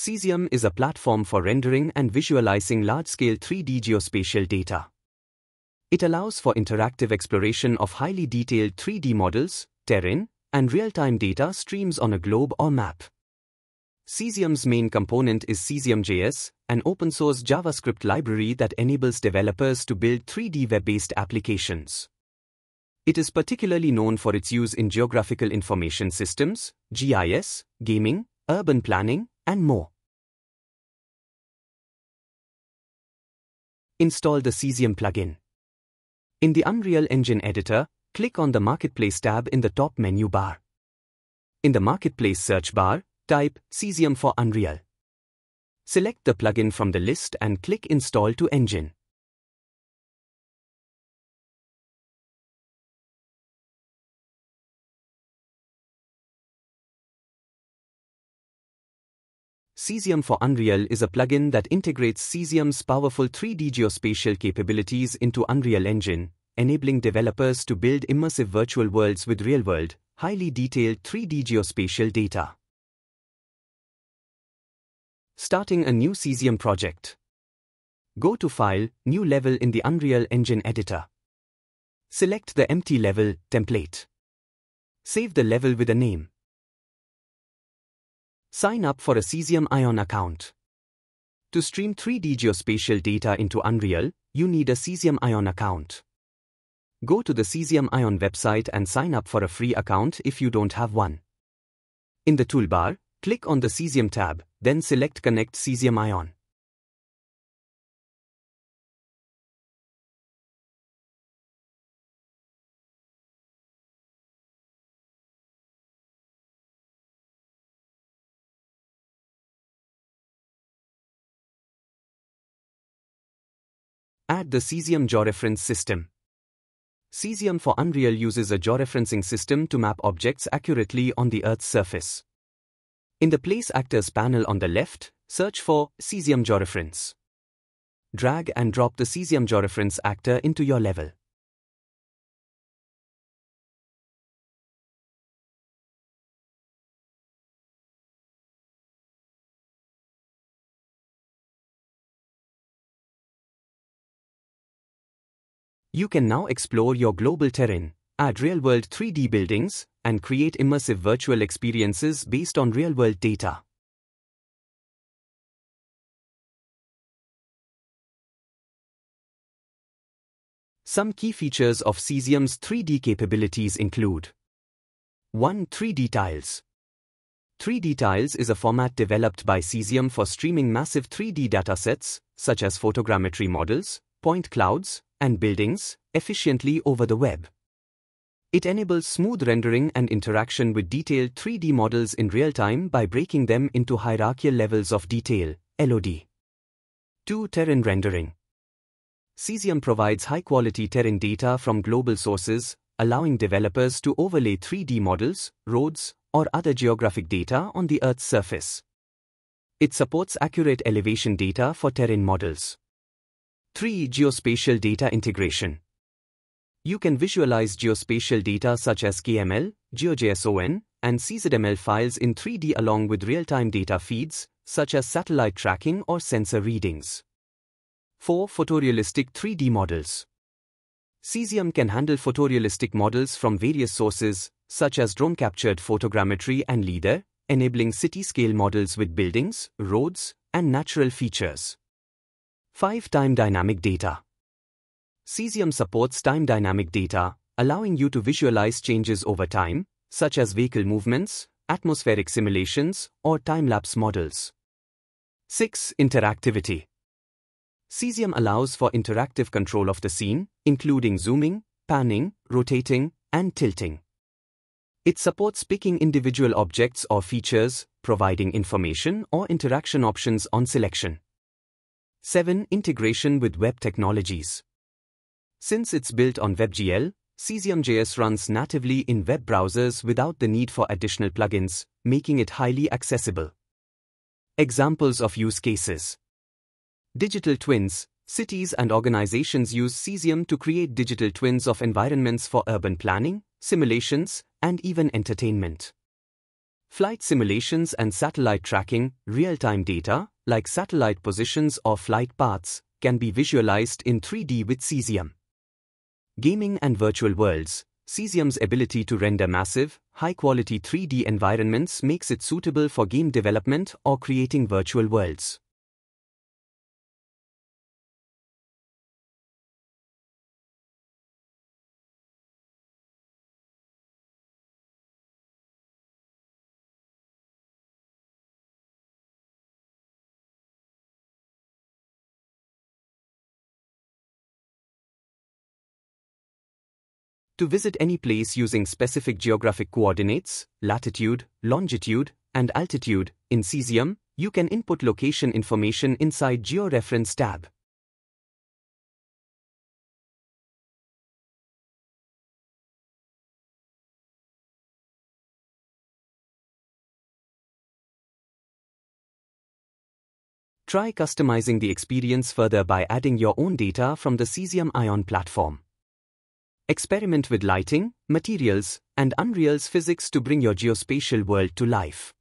Cesium is a platform for rendering and visualizing large-scale 3D geospatial data. It allows for interactive exploration of highly detailed 3D models, terrain, and real-time data streams on a globe or map. Cesium's main component is Cesium.js, an open-source JavaScript library that enables developers to build 3D web-based applications. It is particularly known for its use in geographical information systems, GIS, gaming, urban planning, and more. Install the Cesium plugin. In the Unreal Engine editor, click on the Marketplace tab in the top menu bar. In the Marketplace search bar, Type Cesium for Unreal. Select the plugin from the list and click Install to Engine. Cesium for Unreal is a plugin that integrates Cesium's powerful 3D geospatial capabilities into Unreal Engine, enabling developers to build immersive virtual worlds with real-world, highly detailed 3D geospatial data. Starting a new Cesium project. Go to File, New Level in the Unreal Engine editor. Select the empty level template. Save the level with a name. Sign up for a Cesium Ion account. To stream 3D geospatial data into Unreal, you need a Cesium Ion account. Go to the Cesium Ion website and sign up for a free account if you don't have one. In the toolbar, click on the Cesium tab, then select Connect Cesium Ion. Add the Cesium georeference system. Cesium for Unreal uses a georeferencing system to map objects accurately on the Earth's surface. In the Place Actors panel on the left, search for Cesium georeference. Drag and drop the Cesium georeference actor into your level. You can now explore your global terrain, add real-world 3D buildings, and create immersive virtual experiences based on real-world data. Some key features of Cesium's 3D capabilities include 1. 3D Tiles 3D Tiles is a format developed by Cesium for streaming massive 3D datasets, such as photogrammetry models, point clouds, and buildings, efficiently over the web. It enables smooth rendering and interaction with detailed 3D models in real time by breaking them into hierarchical levels of detail, LOD. 2. Terrain rendering. Cesium provides high-quality terrain data from global sources, allowing developers to overlay 3D models, roads, or other geographic data on the Earth's surface. It supports accurate elevation data for terrain models. 3. Geospatial data integration. You can visualize geospatial data such as KML, GeoJSON, and CZML files in 3D along with real-time data feeds, such as satellite tracking or sensor readings. 4. Photorealistic 3D models. Cesium can handle photorealistic models from various sources, such as drone-captured photogrammetry and LiDAR, enabling city-scale models with buildings, roads, and natural features. 5. Time dynamic data. Cesium supports time dynamic data, allowing you to visualize changes over time, such as vehicle movements, atmospheric simulations, or time-lapse models. 6. Interactivity. Cesium allows for interactive control of the scene, including zooming, panning, rotating, and tilting. It supports picking individual objects or features, providing information or interaction options on selection. 7. Integration with web technologies. Since it's built on WebGL, Cesium.js runs natively in web browsers without the need for additional plugins, making it highly accessible. Examples of use cases Digital twins Cities and organizations use Cesium to create digital twins of environments for urban planning, simulations, and even entertainment. flight simulations and satellite tracking, real-time data, like satellite positions or flight paths, can be visualized in 3D with Cesium. Gaming and virtual worlds. Cesium's ability to render massive, high-quality 3D environments makes it suitable for game development or creating virtual worlds. To visit any place using specific geographic coordinates, latitude, longitude, and altitude, in Cesium, you can input location information inside Georeference tab. Try customizing the experience further by adding your own data from the Cesium Ion platform. Experiment with lighting, materials, and Unreal's physics to bring your geospatial world to life.